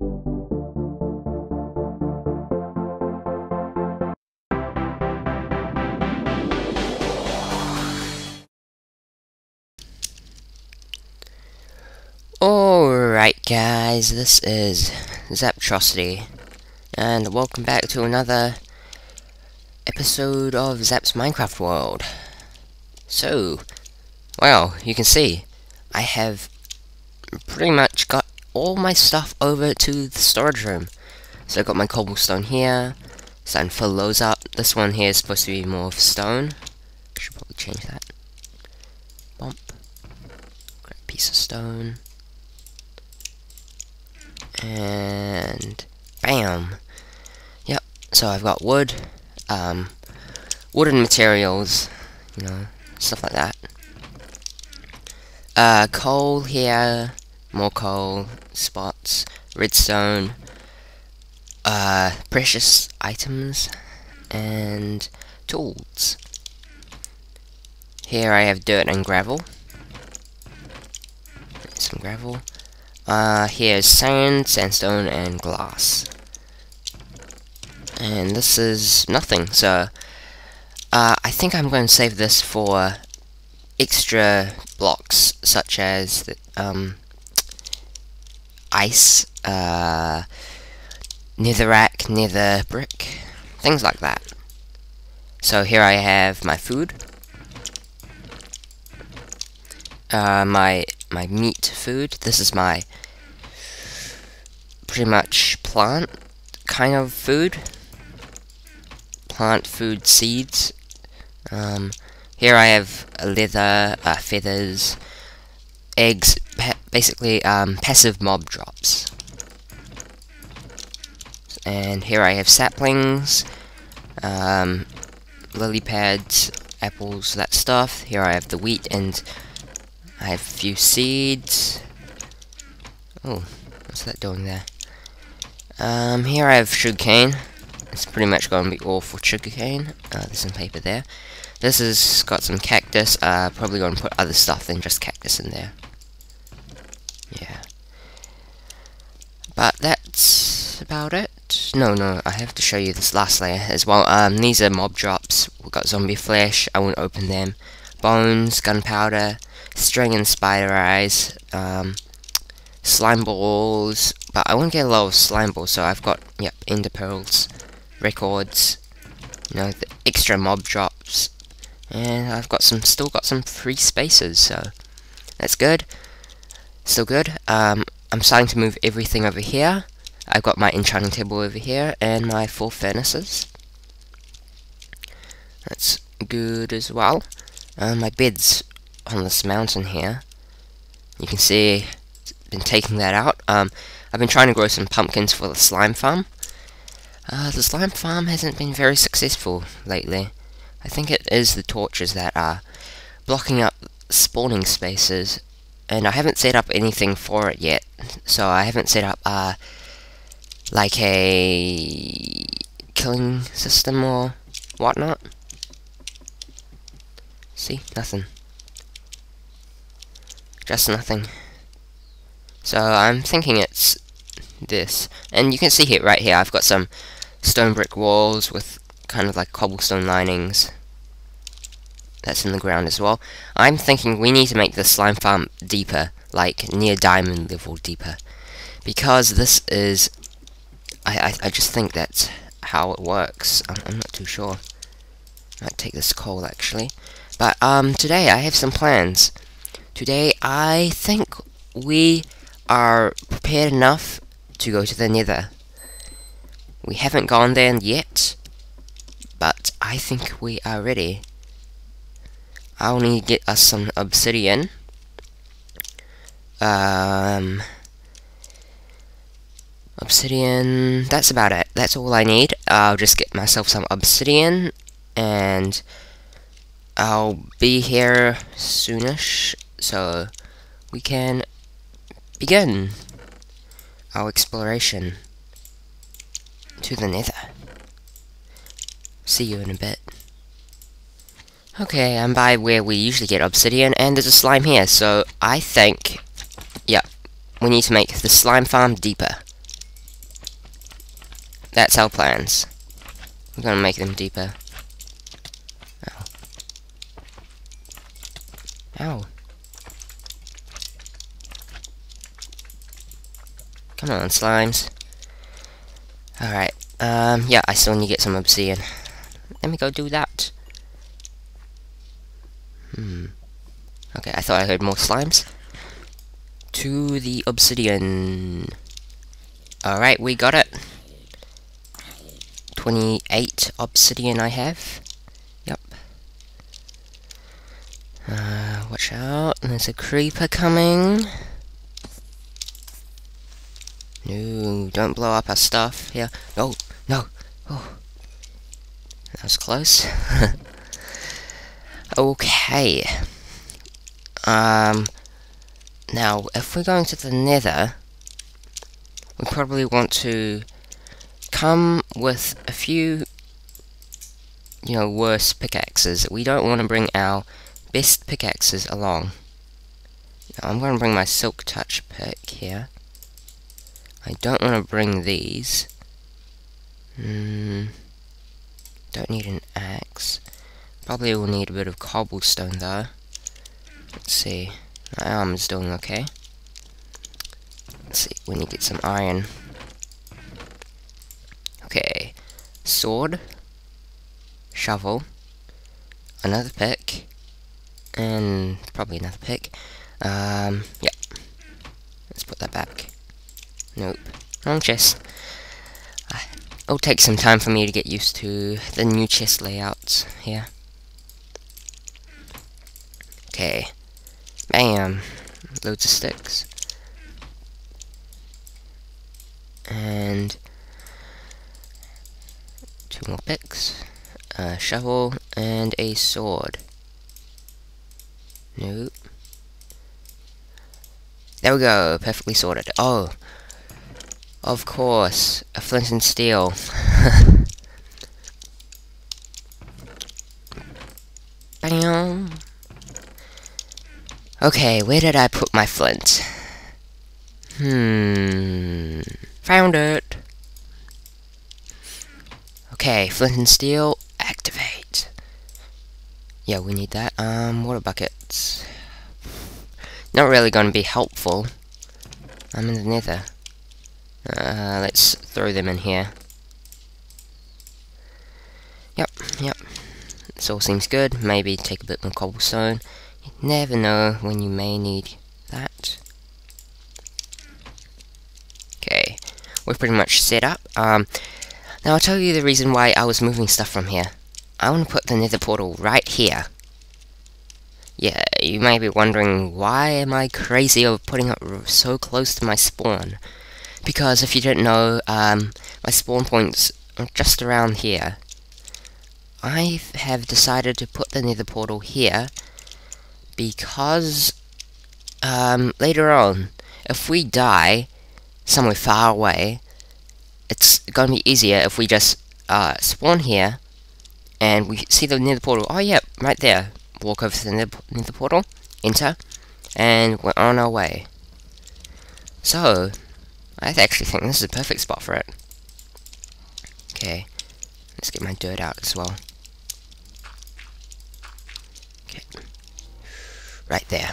Alright guys, this is Xaptrosity, and welcome back to another episode of Xap's Minecraft World. So, well, you can see, I have pretty much got all my stuff over to the storage room. So I've got my cobblestone here, starting to fill those up. This one here is supposed to be more of stone. Should probably change that. Bump. Great piece of stone and bam yep so I've got wood um, wooden materials you know stuff like that uh, coal here more coal spots redstone uh, precious items and tools. Here I have dirt and gravel. Some gravel. Uh, here's sand, sandstone, and glass. And this is nothing, so... Uh, I think I'm going to save this for extra blocks, such as the, um, ice, uh, netherrack, nether brick, things like that. So here I have my food, uh, my my meat food. This is my pretty much plant kind of food. Plant food seeds. Um, here I have leather, uh, feathers, eggs, basically um, passive mob drops. And here I have saplings, um, lily pads, apples, that stuff. Here I have the wheat and I have a few seeds. Oh, what's that doing there? Um, here I have sugarcane. It's pretty much going to be all for sugarcane. Uh, there's some paper there. This has got some cactus. Uh, probably going to put other stuff than just cactus in there. Yeah. But that's about it. No, no, I have to show you this last layer as well. Um, these are mob drops. We've got zombie flesh. I won't open them. Bones, gunpowder, string and spider eyes. Um, slime balls, but I won't get a lot of slime balls, so I've got, yep, ender pearls, records, you know, the extra mob drops, and I've got some, still got some free spaces, so that's good, still good, um, I'm starting to move everything over here, I've got my enchanting table over here, and my four furnaces, that's good as well, uh, my bed's on this mountain here, you can see been taking that out. Um, I've been trying to grow some pumpkins for the slime farm. Uh, the slime farm hasn't been very successful lately. I think it is the torches that are blocking up spawning spaces, and I haven't set up anything for it yet. So I haven't set up uh, like a killing system or whatnot. See, nothing. Just nothing. So I'm thinking it's this. And you can see it right here. I've got some stone brick walls with kind of like cobblestone linings. That's in the ground as well. I'm thinking we need to make the slime farm deeper, like near diamond level deeper. Because this is... I, I, I just think that's how it works. I'm, I'm not too sure. I might take this coal actually. But um, today I have some plans. Today I think we are prepared enough to go to the nether. We haven't gone there yet, but I think we are ready. I'll need to get us some obsidian. Um, obsidian, that's about it. That's all I need. I'll just get myself some obsidian, and I'll be here soonish, so we can begin our exploration to the nether. See you in a bit. Okay, I'm by where we usually get obsidian, and there's a slime here, so I think, yeah, we need to make the slime farm deeper. that's our plans. We're gonna make them deeper. Ow. Ow. Come on, slimes. Alright, um, yeah, I still need to get some obsidian. Let me go do that. Okay, I thought I heard more slimes. To the obsidian. Alright, we got it. 28 obsidian I have. Yep. Uh, watch out, there's a creeper coming. No, don't blow up our stuff here. No, no. Oh. That was close. okay. Um, now, if we're going to the nether, we probably want to come with a few, you know, worse pickaxes. We don't want to bring our best pickaxes along. Now, I'm going to bring my silk touch pick here. I don't want to bring these. Hmm. Don't need an axe. Probably will need a bit of cobblestone though. Let's see. My arm is doing okay. Let's see, we need to get some iron. Okay. Sword. Shovel. Another pick. And probably another pick. Um, yeah. Let's put that back. Nope. Wrong chest. It'll take some time for me to get used to the new chest layouts here. Okay. Bam. Loads of sticks. And two more picks. A shovel and a sword. Nope. There we go, perfectly sorted. Oh, of course, a flint and steel. Bam. Okay, where did I put my flint? Hmm. Found it. Okay, flint and steel, activate. Yeah, we need that. Um, water buckets. Not really gonna be helpful. I'm in the nether. Uh, let's throw them in here. Yep, yep. This all seems good. Maybe take a bit more cobblestone. You never know when you may need that. Okay, we're pretty much set up. Um, now I'll tell you the reason why I was moving stuff from here. I want to put the nether portal right here. Yeah, you may be wondering, why am I crazy of putting it so close to my spawn? because if you don't know, um, my spawn points just around here. I have decided to put the nether portal here because um, later on, if we die somewhere far away, it's going to be easier if we just uh, spawn here and we see the nether portal. Oh, yeah, right there. Walk over to the nether, nether portal, enter, and we're on our way. So, I actually think this is a perfect spot for it. Okay, let's get my dirt out as well. Okay, right there.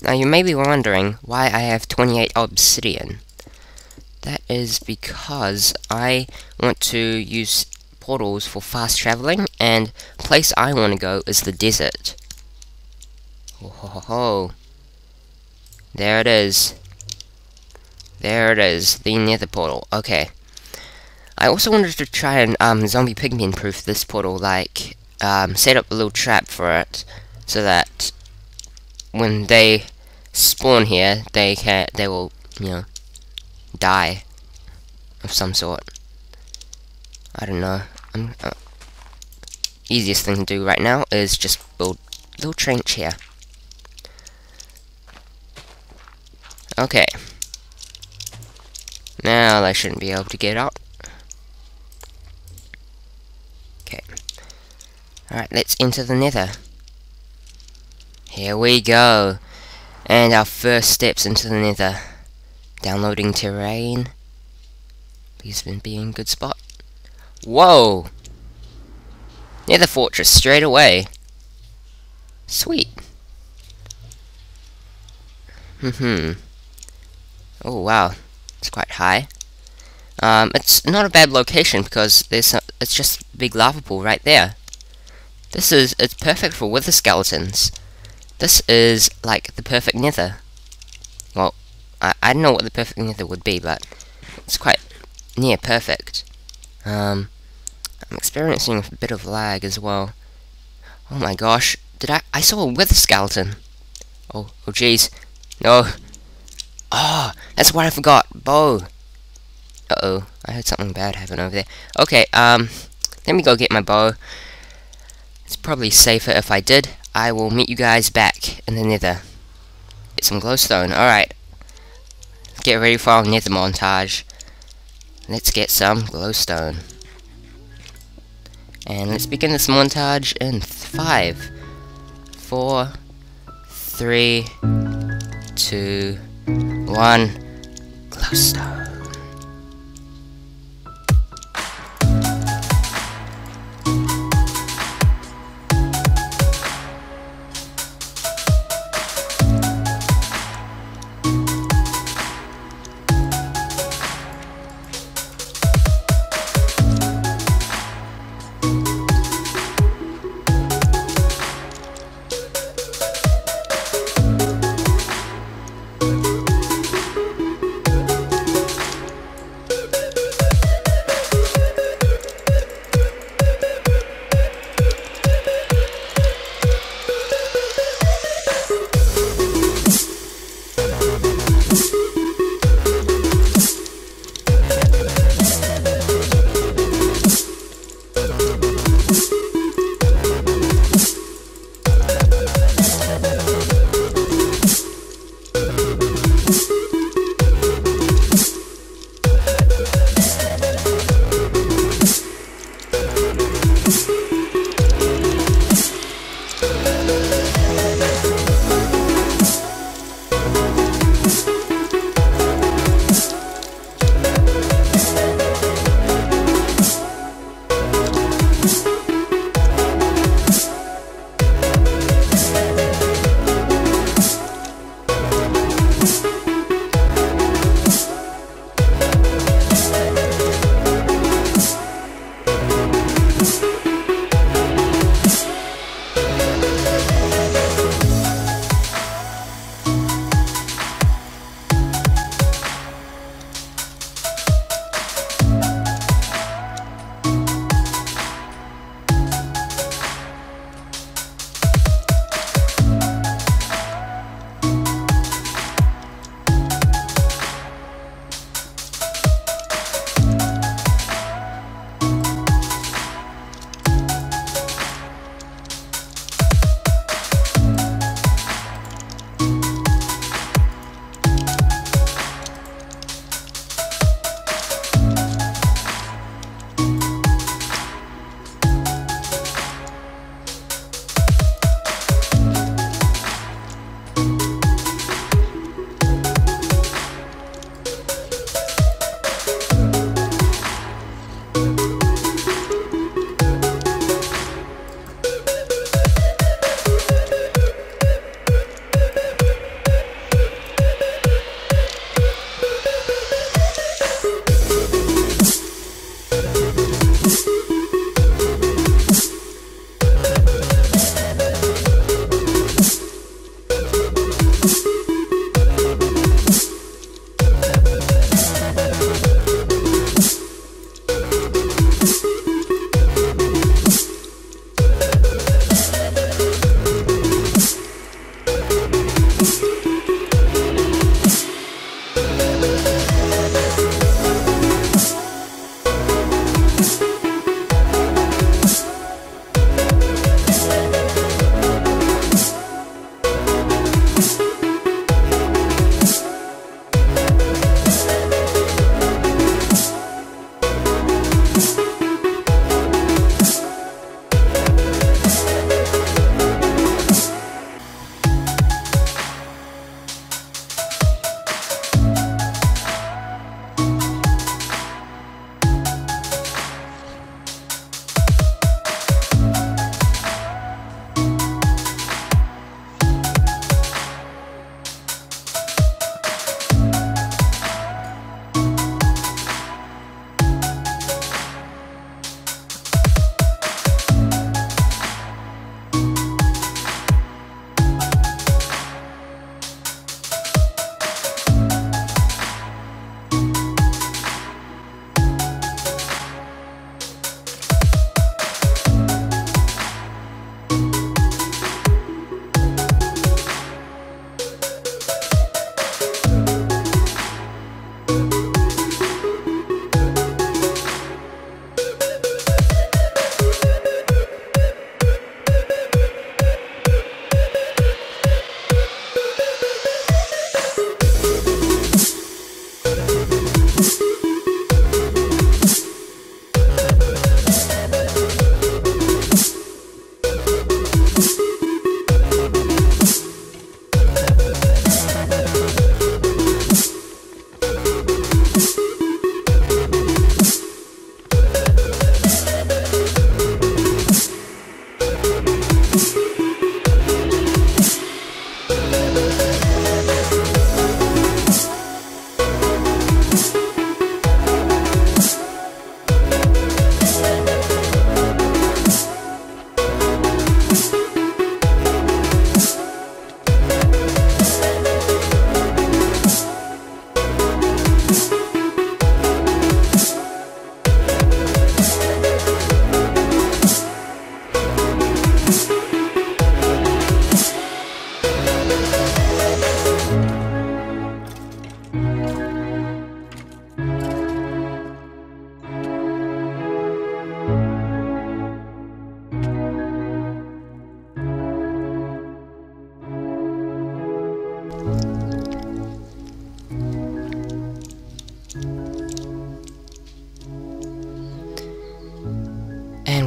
Now you may be wondering why I have 28 obsidian. That is because I want to use portals for fast traveling, and place I want to go is the desert. Oh, ho, ho, ho. There it is. There it is, the nether portal. Okay. I also wanted to try and um, zombie pigman proof this portal, like, um, set up a little trap for it, so that when they spawn here, they can they will, you know, die of some sort. I don't know. Uh, easiest thing to do right now is just build a little trench here. Okay. Now they shouldn't be able to get out. Alright, let's enter the nether. Here we go. And our first steps into the nether. Downloading terrain. Please be in good spot. Whoa! Nether fortress straight away. Sweet. Mm-hmm. oh wow, it's quite high. Um, it's not a bad location because there's it's just a big lava pool right there. This is it's perfect for wither skeletons. This is like the perfect nether. Well, I, I don't know what the perfect nether would be, but it's quite near perfect. Um, I'm experiencing a bit of lag as well. Oh my gosh, did I- I saw a wither skeleton! Oh, oh jeez. No. Oh, that's what I forgot. Bow. Uh-oh, I heard something bad happen over there. Okay, um, let me go get my bow. It's probably safer if I did. I will meet you guys back in the nether. Get some glowstone. Alright. Get ready for our nether montage. Let's get some glowstone. And let's begin this montage in five, four, three, two, one. Glowstone.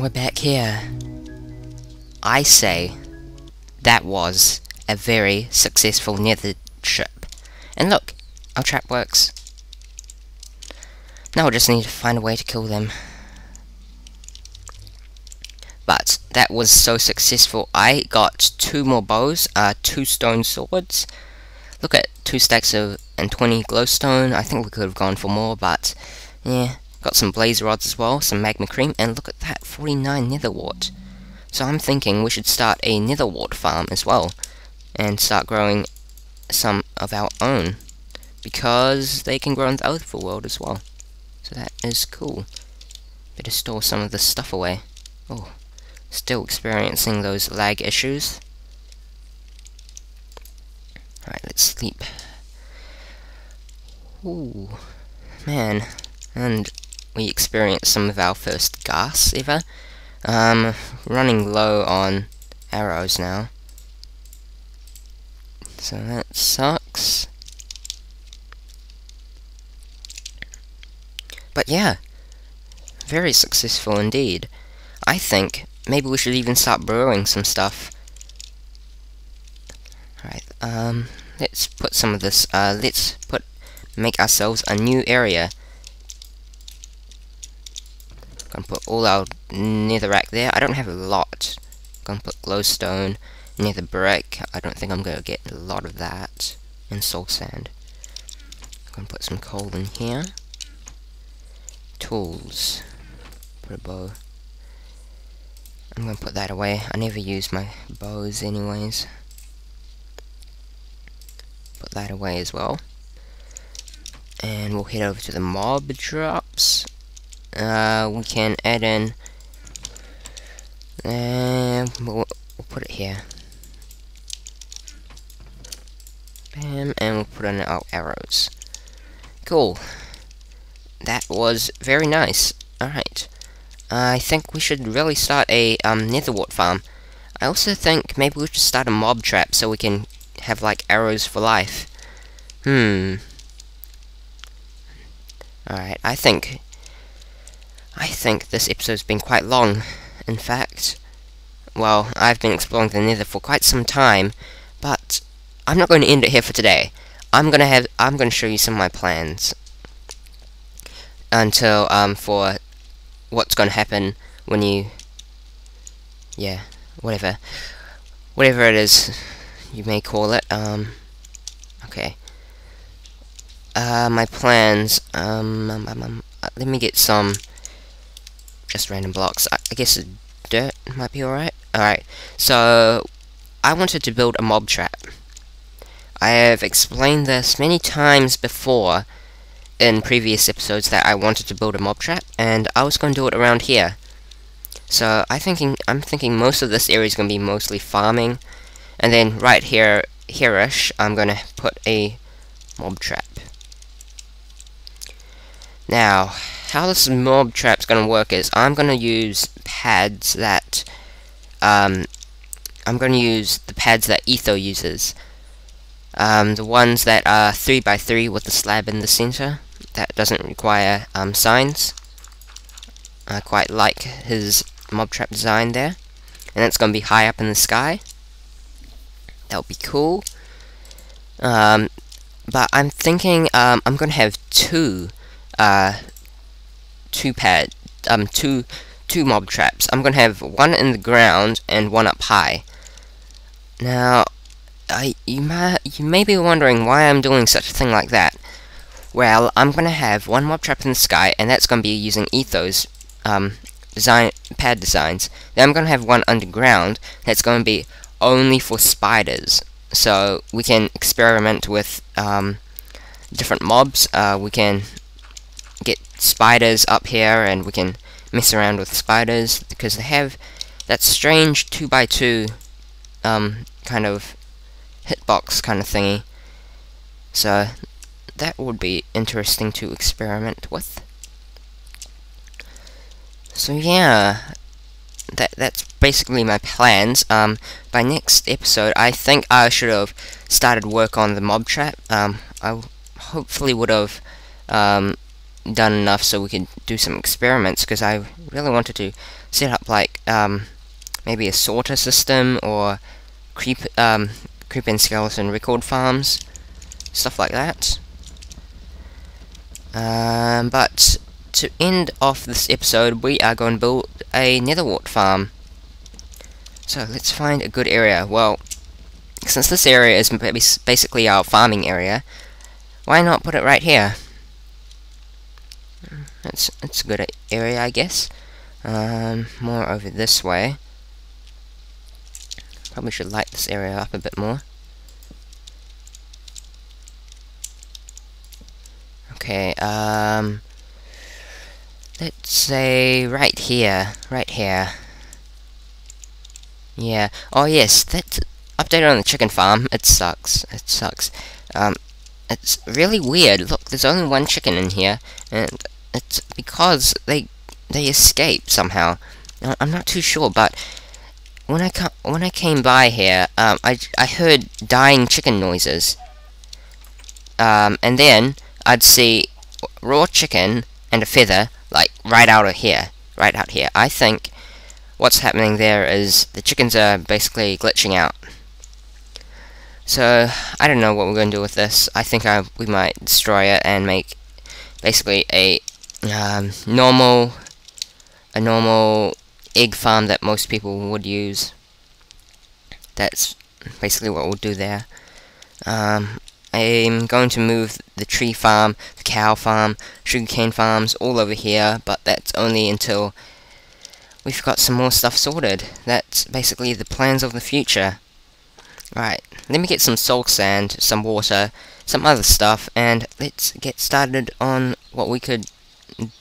We're back here. I say that was a very successful nether trip. And look, our trap works. Now we just need to find a way to kill them. But that was so successful. I got two more bows, uh, two stone swords. Look at two stacks of and 20 glowstone. I think we could have gone for more, but yeah. Got some blaze rods as well, some magma cream, and look at that, 49 nether wart. So I'm thinking we should start a nether wart farm as well, and start growing some of our own, because they can grow in the other world as well. So that is cool. Better store some of this stuff away. Oh, still experiencing those lag issues. Alright, let's sleep. Ooh, man. And we experienced some of our first ghast ever. Um, running low on arrows now. So that sucks. But yeah, very successful indeed. I think maybe we should even start brewing some stuff. Alright, um, let's put some of this, uh, let's put, make ourselves a new area. Gonna put all our nether netherrack there. I don't have a lot. Gonna put glowstone, nether brick. I don't think I'm gonna get a lot of that. And soul sand. Gonna put some coal in here. Tools. Put a bow. I'm gonna put that away. I never use my bows anyways. Put that away as well. And we'll head over to the mob drops. Uh, we can add in and we'll, we'll put it here. Bam, and we'll put in our arrows. Cool. That was very nice. Alright. I think we should really start a um, netherwart farm. I also think maybe we should start a mob trap so we can have like arrows for life. Hmm. Alright, I think I think this episode's been quite long. In fact, well, I've been exploring the Nether for quite some time, but I'm not going to end it here for today. I'm gonna have I'm gonna show you some of my plans until um for what's gonna happen when you yeah whatever whatever it is you may call it um okay uh my plans um, um, um, um uh, let me get some just random blocks. I, I guess dirt might be alright. Alright, so I wanted to build a mob trap. I have explained this many times before in previous episodes that I wanted to build a mob trap, and I was going to do it around here. So I thinking I'm thinking most of this area is going to be mostly farming, and then right here, here-ish, I'm going to put a mob trap. Now, how this mob trap's gonna work is I'm gonna use pads that um, I'm gonna use the pads that Etho uses. Um, the ones that are 3x3 with the slab in the center that doesn't require um, signs. I quite like his mob trap design there. And it's going to be high up in the sky. That would be cool. Um, but I'm thinking um, I'm going to have two uh, two pad, um, two, two mob traps. I'm gonna have one in the ground and one up high. Now, I, you may, you may be wondering why I'm doing such a thing like that. Well, I'm gonna have one mob trap in the sky, and that's gonna be using Ethos, um, design, pad designs. Then I'm gonna have one underground, that's gonna be only for spiders. So, we can experiment with, um, different mobs, uh, we can get spiders up here and we can mess around with spiders because they have that strange 2x2 um, kind of hitbox kind of thingy. So that would be interesting to experiment with. So yeah, that that's basically my plans. Um, by next episode, I think I should have started work on the mob trap. Um, I hopefully would have um, done enough so we could do some experiments because I really wanted to set up like um, maybe a sorter system or creep um, creep and skeleton record farms, stuff like that. Um, but to end off this episode, we are going to build a netherwart farm. So let's find a good area. Well, since this area is basically our farming area, why not put it right here? It's it's a good area, I guess. Um, more over this way. Probably should light this area up a bit more. Okay, um... Let's say right here. Right here. Yeah. Oh yes, that update on the chicken farm. It sucks. It sucks. Um, it's really weird. Look, there's only one chicken in here, and it's because they they escaped somehow. I'm not too sure, but when I when I came by here, um, I I heard dying chicken noises. Um, and then I'd see raw chicken and a feather like right out of here, right out here. I think what's happening there is the chickens are basically glitching out. So I don't know what we're going to do with this. I think I, we might destroy it and make basically a um, normal a normal egg farm that most people would use. That's basically what we'll do there. Um, I'm going to move the tree farm, the cow farm, sugarcane farms all over here, but that's only until we've got some more stuff sorted. That's basically the plans of the future. Right, let me get some soul sand, some water, some other stuff, and let's get started on what we could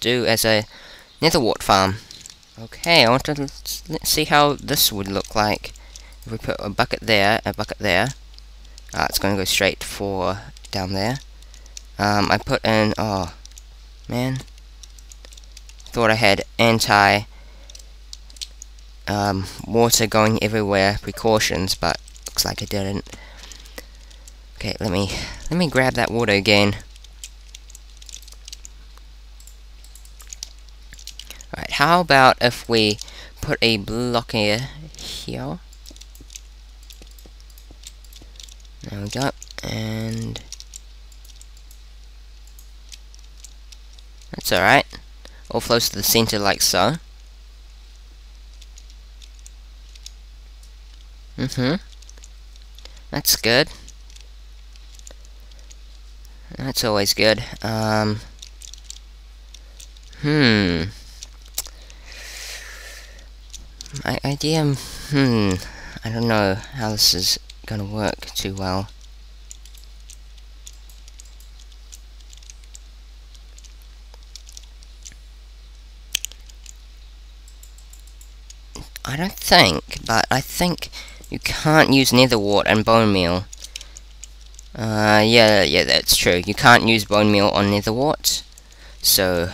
do as a netherwart farm. Okay, I want to see how this would look like. If we put a bucket there, a bucket there, uh, it's going to go straight for down there. Um, I put in, oh, man. Thought I had anti um, water going everywhere precautions, but looks like I didn't. Okay, let me let me grab that water again. Right, how about if we put a block here, here There we go. And that's alright. All flows to the center like so. Mm-hmm. That's good. That's always good. Um, hmm. My idea, hmm, I don't know how this is gonna work too well. I don't think, but I think you can't use netherwart and bone meal. Uh, yeah, yeah, that's true. You can't use bone meal on netherwart, so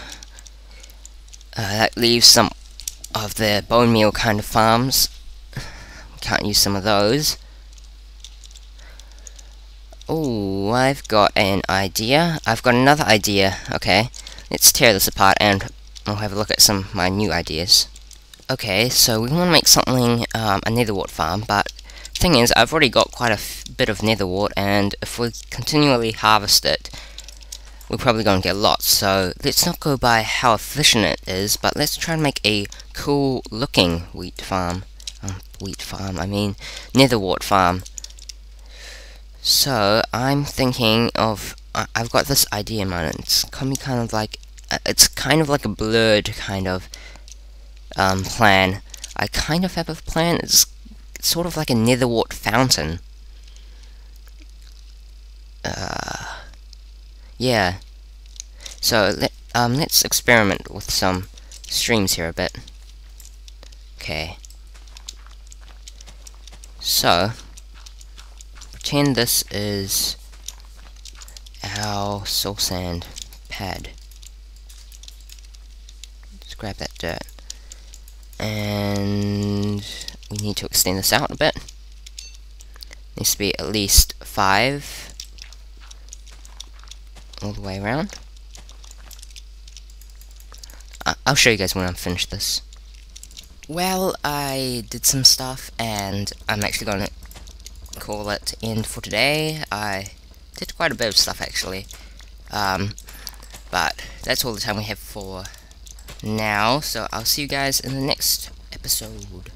uh, that leaves some of the bone meal kind of farms. Can't use some of those. Oh, I've got an idea. I've got another idea. Okay, let's tear this apart and we'll have a look at some of my new ideas. Okay, so we want to make something, um, a netherwart farm, but thing is, I've already got quite a bit of netherwart, and if we continually harvest it, we're probably going to get lots, so let's not go by how efficient it is, but let's try and make a cool looking wheat farm. Um, wheat farm, I mean, netherwart farm. So, I'm thinking of, uh, I've got this idea in mind, it's kind of like, uh, it's kind of like a blurred kind of um, plan. I kind of have a plan, it's sort of like a netherwart fountain. Uh, yeah. So, let, um, let's experiment with some streams here a bit. Okay. So, pretend this is our soul sand pad. Let's grab that dirt. And we need to extend this out a bit. Needs to be at least five all the way around. I'll show you guys when I'm finished this. Well, I did some stuff, and I'm actually going to call it end for today. I did quite a bit of stuff, actually. Um, but that's all the time we have for now, so I'll see you guys in the next episode.